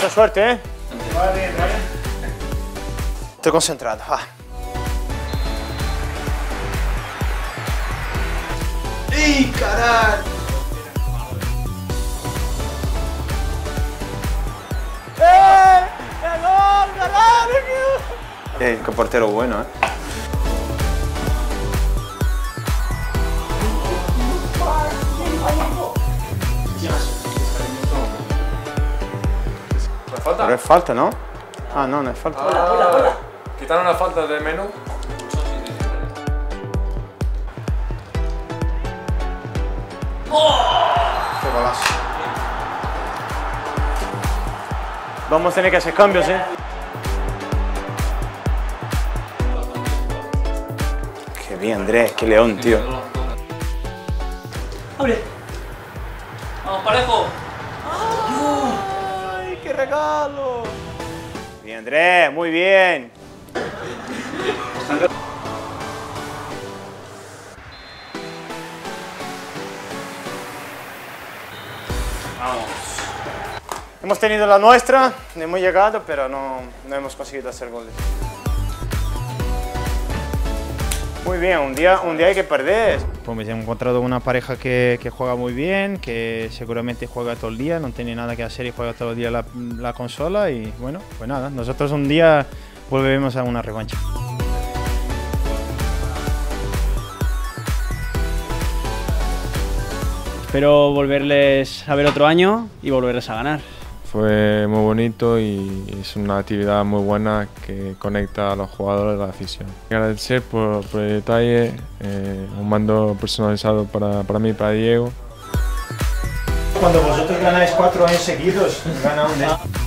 Mucha suerte, ¿eh? Estoy concentrado. va. ¡Y caray! ¡Eh! ¡El gol! ¡Ganaron! Eh, qué portero bueno, ¿eh? Falta? Pero es falta, ¿no? Ah, no, no es falta. Ah, Quitaron la falta del menú. Qué golazo. Vamos a tener que hacer cambios, ¿eh? Qué bien, Andrés, qué león, tío. ¡Abre! ¡Vamos, parejo! ¡Ay, qué regalo! Bien, Andrés, muy bien. Vamos. Hemos tenido la nuestra, hemos llegado, pero no, no hemos conseguido hacer goles. Muy bien, un día, un día hay que perder. Pues hemos encontrado una pareja que, que juega muy bien, que seguramente juega todo el día, no tiene nada que hacer y juega todo el día la, la consola y bueno, pues nada, nosotros un día volveremos a una revancha. Espero volverles a ver otro año y volverles a ganar. Fue muy bonito y es una actividad muy buena que conecta a los jugadores de la afición. Agradecer por, el detalle, eh, un mando personalizado para, para mí para Diego. Cuando vosotros ganáis cuatro años seguidos, gana un